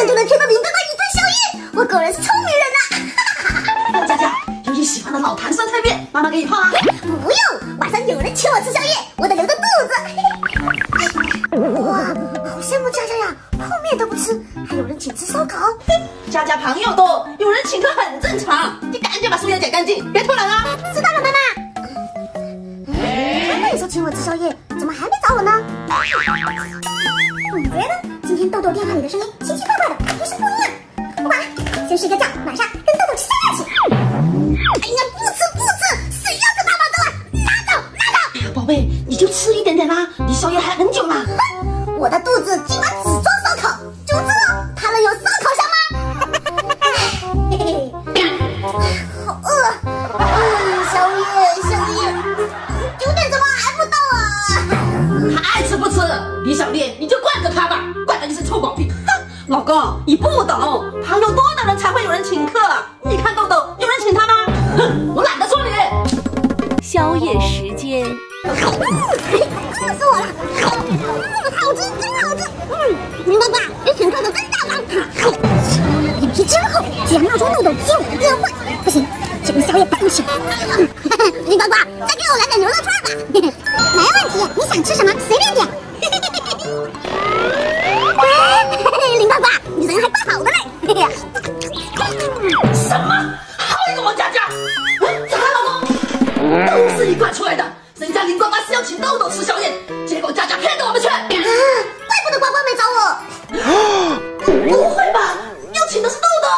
天就能骗到林哥哥一顿宵夜，我果然是聪明人呐！佳佳，有你喜欢的老坛酸菜面，妈妈给你泡啊。不用，晚上有人请我吃宵夜，我得留着肚子。哇，好羡慕佳佳呀，泡面都不吃，还有人请吃烧烤。佳佳朋友多，有人请客很正常。你赶紧把树叶剪干净，别偷懒啊！知道了，妈妈。妈妈也说请我吃宵夜，怎么还没找我呢？你觉得今天豆豆电话里的声音奇奇怪怪的，不是不一不管了，先睡个觉，晚上跟豆豆吃宵夜去。哎呀，不吃不吃，谁要吃大包粥啊？拉倒拉倒！哎呀，宝贝，你就吃一点点啦，离宵夜还很久呢。我的肚子今晚只装烧烤，就这，他能有烧烤香吗？嘿嘿，好饿，嗯，宵夜宵夜，九点怎么还不到啊？他爱吃不吃，李小丽，你就哼，老公，你不懂，朋友多的人才会有人请客。你看豆豆，有人请他吗？哼，我懒得说你。宵夜时间，饿死我了，嗯好吃真好吃。嗯，林爸爸，你请客的真大方。脸皮真厚，居然冒充豆豆接我的电话，不行，这跟宵夜绑起来。林呱呱，再给我来点牛肉串吧。没问题，你想吃什么随不会吧？要请的是豆豆？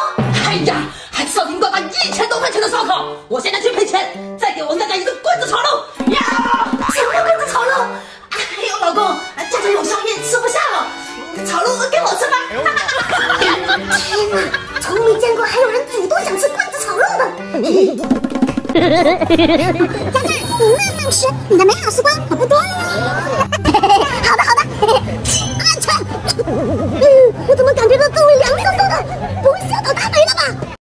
哎呀，还吃了林呱呱一千多块钱的烧烤。我现在去赔钱，再给我们大家一个棍子炒肉。呀，什么棍子炒肉？哎呦，老公，佳佳有宵夜吃不下了，炒肉给我吃吧。天哪，从没见过还有人主动想吃棍子炒肉的。佳佳，你慢慢吃，你的美好时光可不多了。